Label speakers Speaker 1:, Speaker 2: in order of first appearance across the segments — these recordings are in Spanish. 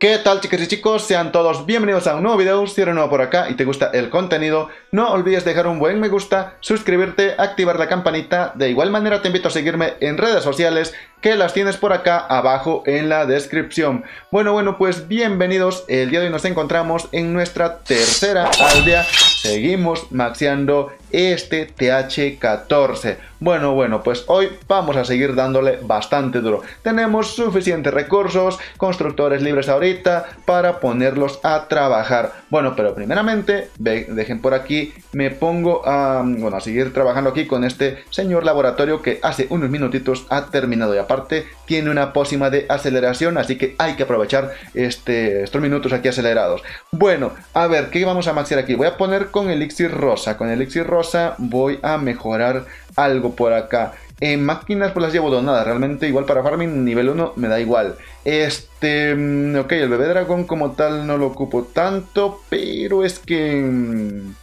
Speaker 1: ¿Qué tal chicas y chicos? Sean todos bienvenidos a un nuevo video, si eres nuevo por acá y te gusta el contenido, no olvides dejar un buen me gusta, suscribirte, activar la campanita, de igual manera te invito a seguirme en redes sociales que las tienes por acá abajo en la descripción. Bueno, bueno, pues bienvenidos, el día de hoy nos encontramos en nuestra tercera aldea, seguimos maxeando este TH14. Bueno, bueno, pues hoy vamos a seguir dándole bastante duro. Tenemos suficientes recursos, constructores libres ahorita, para ponerlos a trabajar. Bueno, pero primeramente, dejen por aquí, me pongo a, bueno, a seguir trabajando aquí con este señor laboratorio que hace unos minutitos ha terminado. Y aparte, tiene una pócima de aceleración, así que hay que aprovechar este, estos minutos aquí acelerados. Bueno, a ver, ¿qué vamos a maxear aquí? Voy a poner con elixir rosa. Con elixir rosa voy a mejorar algo por acá. En máquinas pues las llevo donadas, realmente igual para farming nivel 1 me da igual. Este, mm, ok, el bebé dragón como tal no lo ocupo tanto, pero es que... Mm,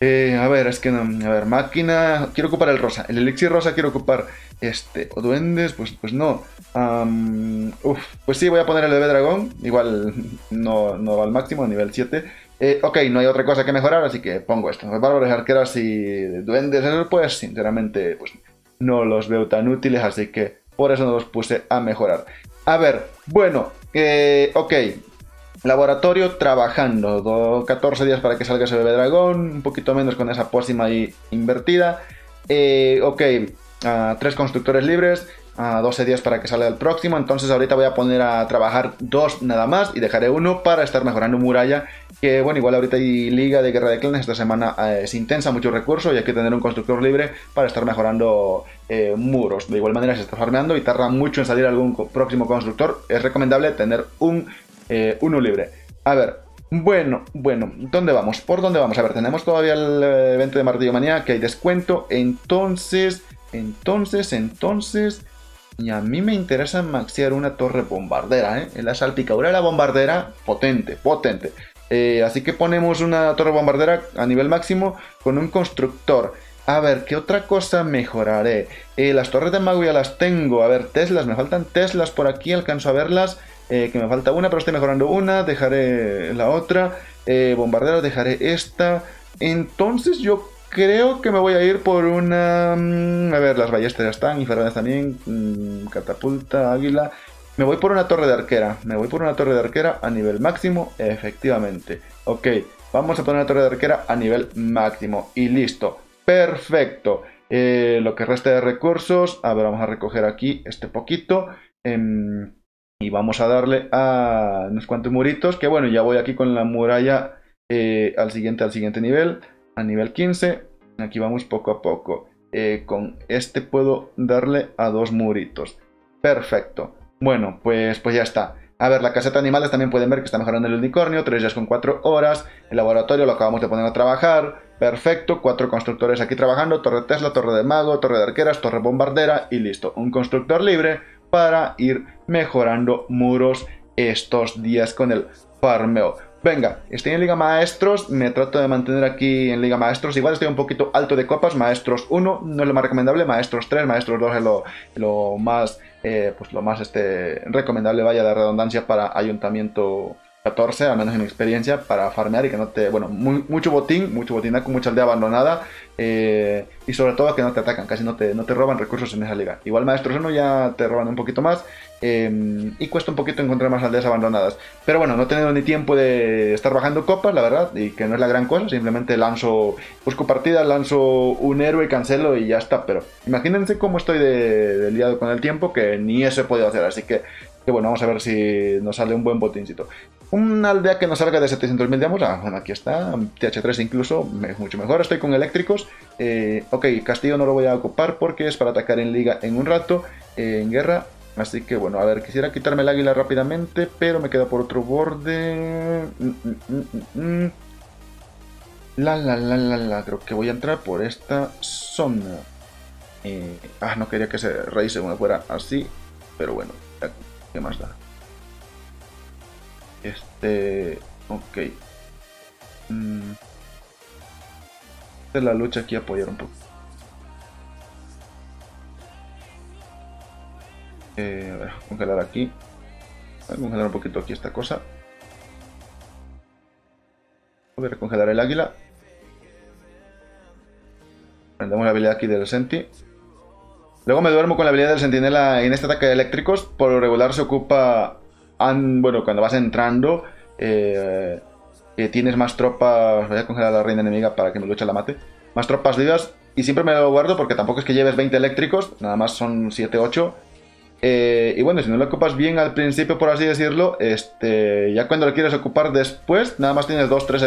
Speaker 1: eh, a ver, es que no, a ver, máquina, quiero ocupar el rosa, el elixir rosa quiero ocupar este, o duendes, pues, pues no. pues sí, voy a poner el bebé dragón, igual no, no va al máximo, a nivel 7. Eh, ok, no hay otra cosa que mejorar, así que pongo esto. Bárbaros, arqueras y duendes, pues sinceramente pues, no los veo tan útiles, así que por eso no los puse a mejorar. A ver, bueno, eh, ok. Laboratorio trabajando, 14 días para que salga ese bebé dragón, un poquito menos con esa pócima ahí invertida. Eh, ok, tres constructores libres, a 12 días para que salga el próximo. Entonces ahorita voy a poner a trabajar dos nada más y dejaré uno para estar mejorando muralla. Que bueno, igual ahorita hay liga de guerra de clanes. Esta semana eh, es intensa, mucho recurso y hay que tener un constructor libre para estar mejorando eh, muros. De igual manera se está farmeando y tarda mucho en salir algún próximo constructor. Es recomendable tener un eh, uno libre. A ver, bueno, bueno, ¿dónde vamos? ¿Por dónde vamos? A ver, tenemos todavía el evento de Martillo Manía que hay descuento. Entonces, entonces, entonces... Y a mí me interesa maxear una torre bombardera, ¿eh? La salpicadura de la bombardera, potente, potente. Eh, así que ponemos una torre bombardera a nivel máximo con un constructor. A ver, ¿qué otra cosa mejoraré? Eh, las torres de mago ya las tengo. A ver, Teslas, me faltan Teslas por aquí, alcanzo a verlas. Eh, que me falta una, pero estoy mejorando una. Dejaré la otra. bombarderas, dejaré esta. Entonces yo Creo que me voy a ir por una... Mm, a ver, las ballestas ya están, infernales también, mm, catapulta, águila. Me voy por una torre de arquera, me voy por una torre de arquera a nivel máximo, efectivamente. Ok, vamos a poner una torre de arquera a nivel máximo y listo. Perfecto. Eh, lo que resta de recursos, a ver, vamos a recoger aquí este poquito. Em, y vamos a darle a unos cuantos muritos, que bueno, ya voy aquí con la muralla eh, al siguiente, al siguiente nivel a nivel 15. Aquí vamos poco a poco. Eh, con este puedo darle a dos muritos. Perfecto. Bueno, pues, pues ya está. A ver, la caseta de animales también pueden ver que está mejorando el unicornio. 3 días con 4 horas. El laboratorio lo acabamos de poner a trabajar. Perfecto. Cuatro constructores aquí trabajando. Torre Tesla, torre de mago, torre de arqueras, torre bombardera y listo. Un constructor libre para ir mejorando muros estos días con el farmeo. Venga, estoy en Liga Maestros, me trato de mantener aquí en Liga Maestros. Igual estoy un poquito alto de copas, Maestros 1 no es lo más recomendable, Maestros 3, Maestros 2 es lo, más, eh, pues lo más este, recomendable, vaya de redundancia para Ayuntamiento 14, al menos en experiencia, para farmear y que no te. Bueno, mucho botín, mucho botín con mucha aldea abandonada. Eh, y sobre todo que no te atacan, casi no te, no te roban recursos en esa liga. Igual Maestros 1 ya te roban un poquito más. Em, y cuesta un poquito encontrar más aldeas abandonadas. Pero bueno, no he tenido ni tiempo de estar bajando copas, la verdad, y que no es la gran cosa. Simplemente lanzo, busco partidas, lanzo un héroe, cancelo y ya está. Pero imagínense cómo estoy de, liado con el tiempo, que ni eso he podido hacer. Así que, bueno, vamos a ver si nos sale un buen botincito. Una aldea que nos salga de 700.000 digamos, ah, bueno, aquí está, TH3 incluso, es mucho mejor, estoy con eléctricos. Eh, ok, castillo no lo voy a ocupar porque es para atacar en liga en un rato, en guerra Así que bueno, a ver, quisiera quitarme el águila rápidamente, pero me queda por otro borde. Mm, mm, mm, la, la, la, la, la, creo que voy a entrar por esta zona. Eh, ah, no quería que se me fuera así, pero bueno, ¿qué más da? Este, ok. hacer la lucha aquí apoyar un poco. Eh, congelar aquí. Voy a congelar un poquito aquí esta cosa. Voy a congelar el águila. Prendemos la habilidad aquí del Senti. Luego me duermo con la habilidad del Sentinela en este ataque de eléctricos. Por regular se ocupa... bueno, cuando vas entrando... Eh, tienes más tropas... Voy a congelar a la reina enemiga para que me luche la mate. Más tropas vivas. Y siempre me lo guardo porque tampoco es que lleves 20 eléctricos. Nada más son 7, 8. Eh, y bueno, si no lo ocupas bien al principio, por así decirlo, este, ya cuando lo quieres ocupar después, nada más tienes 2, 3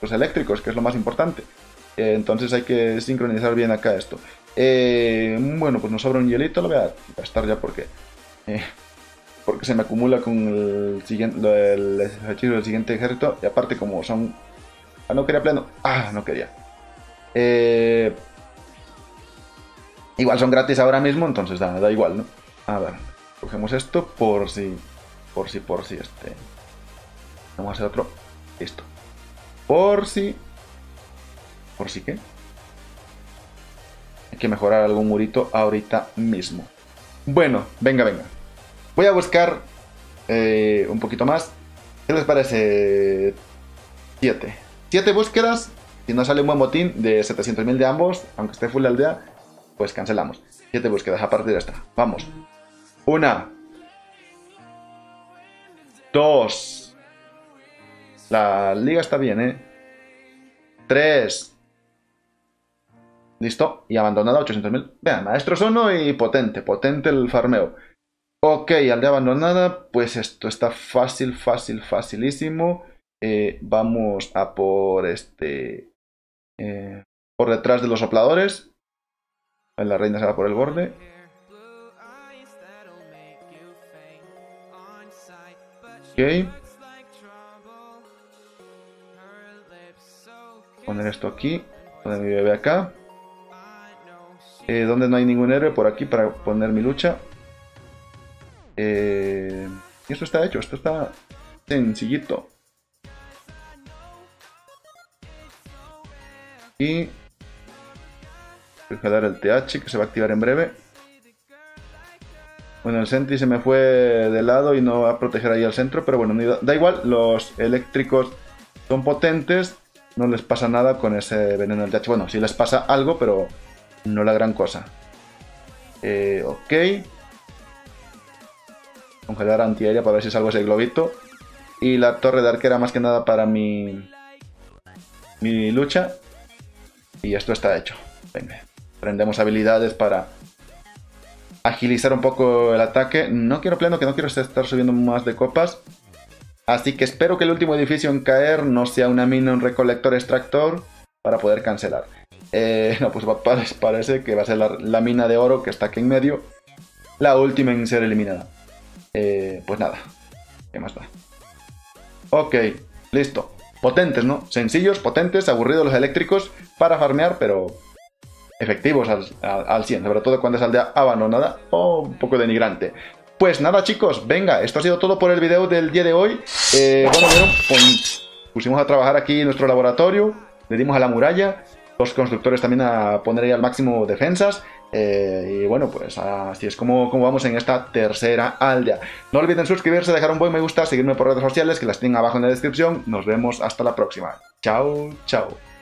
Speaker 1: pues, eléctricos, que es lo más importante. Eh, entonces hay que sincronizar bien acá esto. Eh, bueno, pues nos sobra un hielito, lo voy a gastar ya porque porque se me acumula con el siguiente el hechizo del siguiente ejército. Y aparte, como son. Ah, no quería pleno. Ah, no quería. igual son gratis ahora mismo, entonces da, da igual, ¿no? A ver, cogemos esto por si. Por si, por si este. Vamos a hacer otro. Listo. Por si. ¿Por si qué? Hay que mejorar algún murito ahorita mismo. Bueno, venga, venga. Voy a buscar eh, un poquito más. ¿Qué les parece? 7. 7 búsquedas. Si no sale un buen botín de 700.000 de ambos, aunque esté full aldea, pues cancelamos. 7 búsquedas a partir de esta. Vamos. Una. Dos. La liga está bien, ¿eh? Tres. Listo. Y abandonada 800.000. Vean, maestro sono y potente. Potente el farmeo. Ok, aldea abandonada. Pues esto está fácil, fácil, facilísimo. Eh, vamos a por este... Eh, por detrás de los sopladores. La reina se va por el borde. Ok. Poner esto aquí. Poner mi bebé acá. Eh, donde no hay ningún héroe, por aquí para poner mi lucha. Eh, y esto está hecho, esto está sencillito. Y voy a dar el TH que se va a activar en breve. Bueno, el Sentry se me fue de lado y no va a proteger ahí al centro, pero bueno, da igual, los eléctricos son potentes, no les pasa nada con ese veneno del TH. Bueno, sí les pasa algo, pero no la gran cosa. Eh, ok. Congelar antiaérea para ver si salgo ese globito. Y la torre de arquera más que nada para mi, mi lucha. Y esto está hecho. Venga, prendemos habilidades para agilizar un poco el ataque. No quiero pleno, que no quiero estar subiendo más de copas. Así que espero que el último edificio en caer no sea una mina, un recolector extractor para poder cancelar. Eh, no, pues parece que va a ser la, mina de oro que está aquí en medio. La última en ser eliminada. Eh, pues nada, ¿qué más da? Ok, listo. Potentes, ¿no? Sencillos, potentes, aburridos los eléctricos para farmear, pero efectivos al, al, 100, sobre todo cuando es aldea abandonada o un poco denigrante. Pues nada chicos, venga, esto ha sido todo por el video del día de hoy. Eh, bueno, pusimos a trabajar aquí en nuestro laboratorio, le dimos a la muralla, los constructores también a poner ahí al máximo defensas. Eh, y bueno, pues así es como, como, vamos en esta tercera aldea. No olviden suscribirse, dejar un buen me gusta, seguirme por redes sociales que las tienen abajo en la descripción. Nos vemos hasta la próxima. Chao, chao.